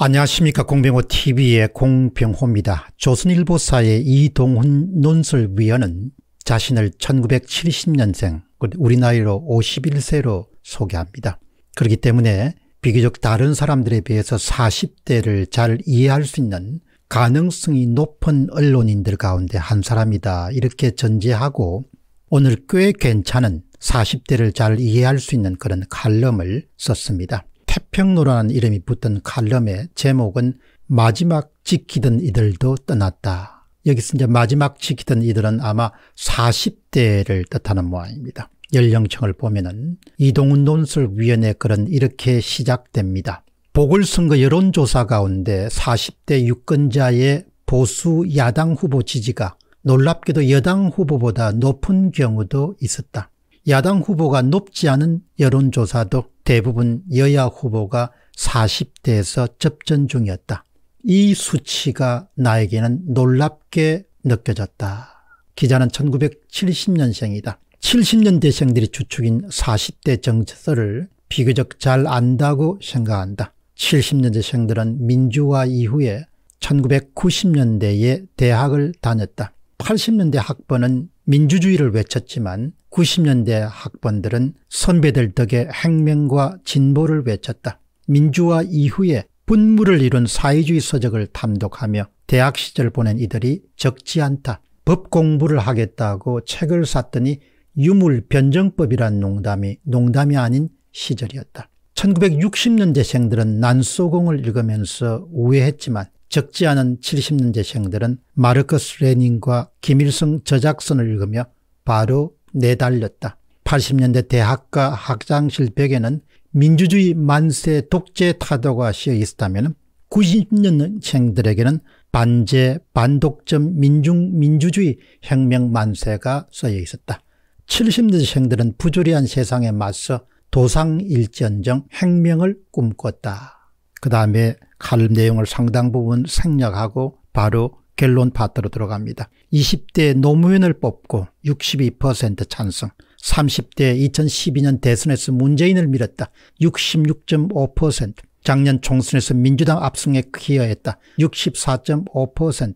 안녕하십니까 공병호 tv의 공병호입니다. 조선일보사의 이동훈 논설위원은 자신을 1970년생 우리 나이로 51세로 소개합니다. 그렇기 때문에 비교적 다른 사람들에 비해서 40대를 잘 이해할 수 있는 가능성이 높은 언론인들 가운데 한 사람이다 이렇게 전제하고 오늘 꽤 괜찮은 40대를 잘 이해할 수 있는 그런 칼럼을 썼습니다. 태평로라는 이름이 붙던 칼럼의 제목은 마지막 지키던 이들도 떠났다. 여기서 이제 마지막 지키던 이들은 아마 40대를 뜻하는 모양입니다. 연령층을 보면은 이동훈 논설위원회 글은 이렇게 시작됩니다. 보궐선거 여론조사 가운데 40대 유권자의 보수 야당 후보 지지가 놀랍게도 여당 후보보다 높은 경우도 있었다. 야당 후보가 높지 않은 여론조사도 대부분 여야 후보가 40대에서 접전 중이었다. 이 수치가 나에게는 놀랍게 느껴졌다. 기자는 1970년생이다. 70년대생들이 주축인 40대 정서를 비교적 잘 안다고 생각한다. 70년대생들은 민주화 이후에 1990년대에 대학을 다녔다. 80년대 학번은 민주주의를 외쳤지만 90년대 학번들은 선배들 덕에 혁명과 진보를 외쳤다. 민주화 이후에 분물을 이룬 사회주의 서적을 탐독하며 대학 시절 보낸 이들이 적지 않다. 법 공부를 하겠다고 책을 샀더니 유물 변정법이란 농담이 농담이 아닌 시절이었다. 1960년대생들은 난소공을 읽으면서 우회했지만 적지 않은 70년대생들은 마르커스 레닌과 김일성 저작선을 읽으며 바로 내달렸다. 80년대 대학가 학장실 벽에는 민주주의 만세 독재 타도가 씌어 있었다면 90년생들에게는 반제, 반독점, 민중, 민주주의 혁명 만세가 써여 있었다. 70년생들은 부조리한 세상에 맞서 도상일전정 혁명을 꿈꿨다. 그 다음에 칼 내용을 상당 부분 생략하고 바로 결론 파트로 들어갑니다. 20대 노무현을 뽑고 62% 찬성, 30대 2012년 대선에서 문재인을 밀었다. 66.5%, 작년 총선에서 민주당 압승에 기여했다. 64.5%,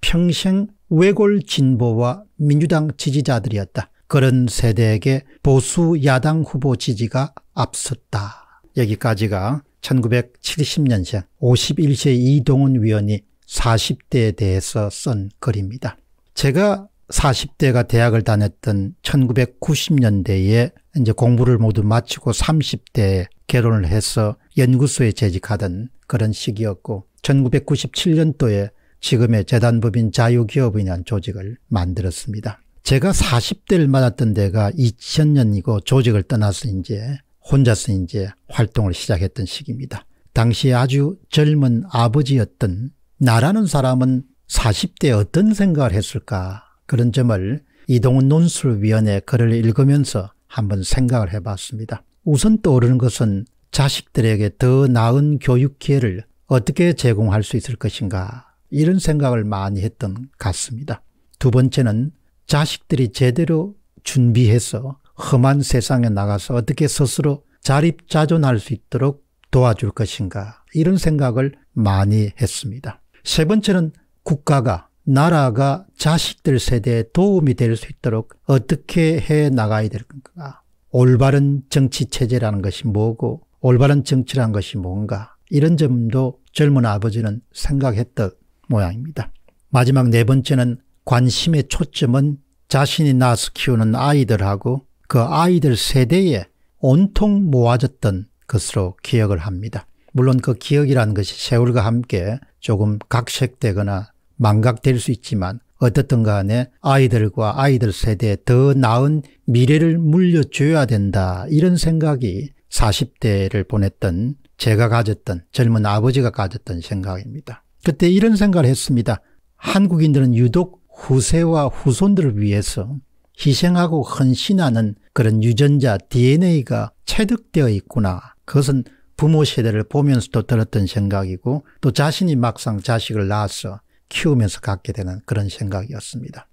평생 외골 진보와 민주당 지지자들이었다. 그런 세대에게 보수 야당 후보 지지가 앞섰다. 여기까지가 1970년생 51세 이동훈 위원이 40대에 대해서 쓴 글입니다. 제가 40대가 대학을 다녔던 1990년대에 이제 공부를 모두 마치고 30대에 결혼을 해서 연구소에 재직하던 그런 시기였고 1997년도에 지금의 재단법인 자유기업인이라는 조직을 만들었습니다. 제가 40대를 맞았던 데가 2000년이고 조직을 떠나서 이제 혼자서 이제 활동을 시작했던 시기입니다. 당시에 아주 젊은 아버지였던 나라는 사람은 40대에 어떤 생각을 했을까 그런 점을 이동훈 논술위원회 글을 읽으면서 한번 생각을 해봤습니다. 우선 떠오르는 것은 자식들에게 더 나은 교육 기회를 어떻게 제공할 수 있을 것인가 이런 생각을 많이 했던 것 같습니다. 두 번째는 자식들이 제대로 준비해서 험한 세상에 나가서 어떻게 스스로 자립자존할 수 있도록 도와줄 것인가 이런 생각을 많이 했습니다. 세 번째는 국가가 나라가 자식들 세대에 도움이 될 수 있도록 어떻게 해 나가야 될 건가 올바른 정치 체제라는 것이 뭐고 올바른 정치라는 것이 뭔가 이런 점도 젊은 아버지는 생각했던 모양입니다. 마지막 네 번째는 관심의 초점은 자신이 낳아서 키우는 아이들하고 그 아이들 세대에 온통 모아졌던 것으로 기억을 합니다. 물론 그 기억이라는 것이 세월과 함께 조금 각색되거나 망각될 수 있지만 어떻든 간에 아이들과 아이들 세대에 더 나은 미래를 물려줘야 된다 이런 생각이 40대를 보냈던 제가 가졌던 젊은 아버지가 가졌던 생각입니다. 그때 이런 생각을 했습니다. 한국인들은 유독 후세와 후손들을 위해서 희생하고 헌신하는 그런 유전자 DNA가 체득되어 있구나. 그것은 부모 세대를 보면서도 들었던 생각이고 또 자신이 막상 자식을 낳아서 키우면서 갖게 되는 그런 생각이었습니다.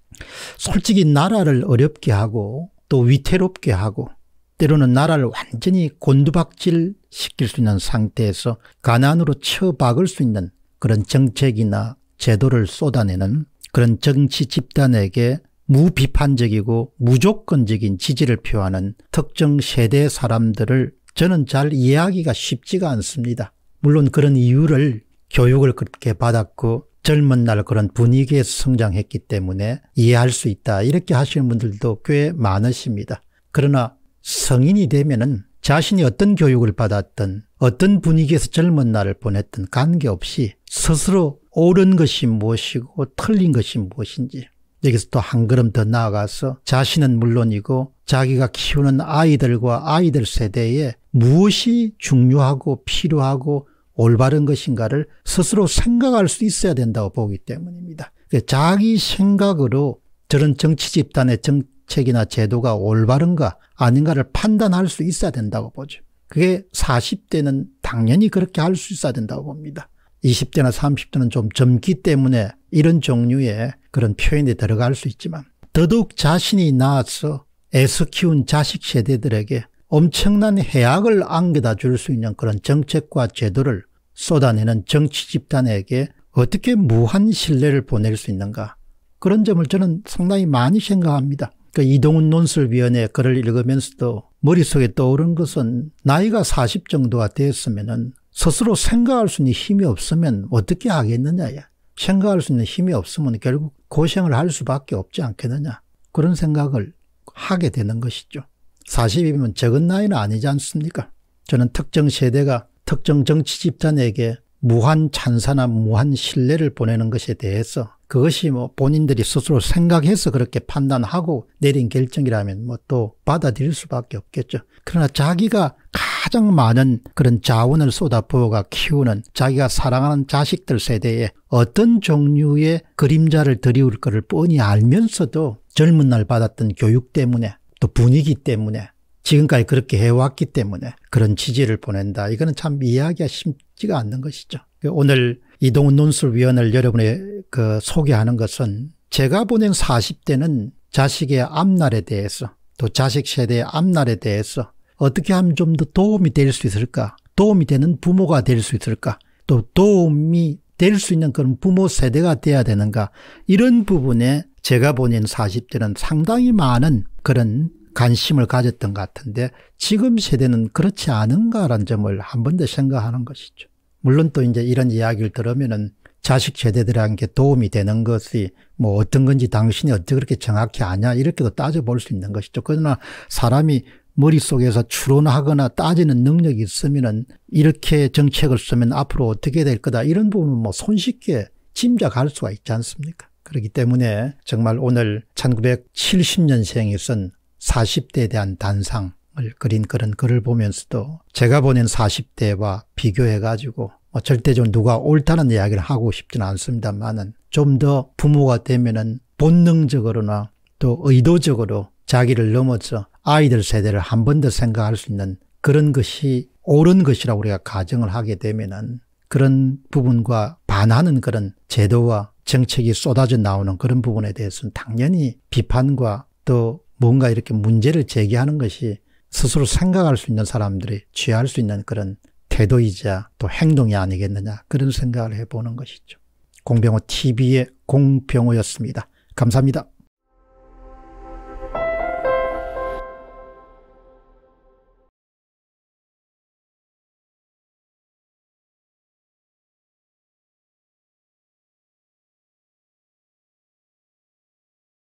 솔직히 나라를 어렵게 하고 또 위태롭게 하고 때로는 나라를 완전히 곤두박질 시킬 수 있는 상태에서 가난으로 처박을 수 있는 그런 정책이나 제도를 쏟아내는 그런 정치 집단에게 무비판적이고 무조건적인 지지를 표하는 특정 세대 사람들을 저는 잘 이해하기가 쉽지가 않습니다. 물론 그런 이유를 교육을 그렇게 받았고 젊은 날 그런 분위기에서 성장했기 때문에 이해할 수 있다 이렇게 하시는 분들도 꽤 많으십니다. 그러나 성인이 되면은 자신이 어떤 교육을 받았든 어떤 분위기에서 젊은 날을 보냈든 관계없이 스스로 옳은 것이 무엇이고 틀린 것이 무엇인지 여기서 또 한 걸음 더 나아가서 자신은 물론이고 자기가 키우는 아이들과 아이들 세대에 무엇이 중요하고 필요하고 올바른 것인가를 스스로 생각할 수 있어야 된다고 보기 때문입니다. 그 자기 생각으로 저런 정치 집단의 정책이나 제도가 올바른가 아닌가를 판단할 수 있어야 된다고 보죠. 그게 40대는 당연히 그렇게 할 수 있어야 된다고 봅니다. 20대나 30대는 좀 젊기 때문에 이런 종류의 그런 표현에 들어갈 수 있지만 더더욱 자신이 낳아서 애써 키운 자식 세대들에게 엄청난 해악을 안겨다 줄 수 있는 그런 정책과 제도를 쏟아내는 정치 집단에게 어떻게 무한 신뢰를 보낼 수 있는가 그런 점을 저는 상당히 많이 생각합니다. 그 이동훈 논술위원회 글을 읽으면서도 머릿속에 떠오른 것은 나이가 40 정도가 되었으면 스스로 생각할 수 있는 힘이 없으면 어떻게 하겠느냐야. 생각할 수 있는 힘이 없으면 결국 고생을 할 수밖에 없지 않겠느냐. 그런 생각을 하게 되는 것이죠. 40이면 적은 나이는 아니지 않습니까? 저는 특정 세대가 특정 정치 집단에게 무한 찬사나 무한 신뢰를 보내는 것에 대해서 그것이 뭐 본인들이 스스로 생각해서 그렇게 판단하고 내린 결정이라면 뭐 또 받아들일 수밖에 없겠죠. 그러나 자기가 가장 많은 그런 자원을 쏟아부어가 키우는 자기가 사랑하는 자식들 세대에 어떤 종류의 그림자를 들이울 것을 뻔히 알면서도 젊은 날 받았던 교육 때문에 또 분위기 때문에 지금까지 그렇게 해왔기 때문에 그런 지지를 보낸다. 이거는 참 이해하기가 쉽지가 않는 것이죠. 오늘 이동훈 논술위원을 여러분에 그 소개하는 것은 제가 보낸 40대는 자식의 앞날에 대해서 또 자식 세대의 앞날에 대해서 어떻게 하면 좀 더 도움이 될 수 있을까? 도움이 되는 부모가 될 수 있을까? 또 도움이 될 수 있는 그런 부모 세대가 돼야 되는가? 이런 부분에 제가 보낸 40대는 상당히 많은 그런 관심을 가졌던 것 같은데 지금 세대는 그렇지 않은가라는 점을 한 번 더 생각하는 것이죠. 물론 또 이제 이런 이야기를 들으면은 자식 세대들에게 도움이 되는 것이 뭐 어떤 건지 당신이 어떻게 그렇게 정확히 아냐 이렇게도 따져볼 수 있는 것이죠. 그러나 사람이 머릿속에서 추론하거나 따지는 능력이 있으면은 이렇게 정책을 쓰면 앞으로 어떻게 될 거다 이런 부분은 뭐 손쉽게 짐작할 수가 있지 않습니까? 그렇기 때문에 정말 오늘 1970년생이 쓴 40대에 대한 단상을 그린 그런 글을 보면서도 제가 보낸 40대와 비교해 가지고 뭐 절대적으로 누가 옳다는 이야기를 하고 싶지는 않습니다만은 좀 더 부모가 되면은 본능적으로나 또 의도적으로 자기를 넘어서 아이들 세대를 한 번 더 생각할 수 있는 그런 것이 옳은 것이라고 우리가 가정을 하게 되면은 그런 부분과 반하는 그런 제도와 정책이 쏟아져 나오는 그런 부분에 대해서는 당연히 비판과 또 뭔가 이렇게 문제를 제기하는 것이 스스로 생각할 수 있는 사람들이 취할 수 있는 그런 태도이자 또 행동이 아니겠느냐 그런 생각을 해보는 것이죠. 공병호 TV의 공병호였습니다. 감사합니다.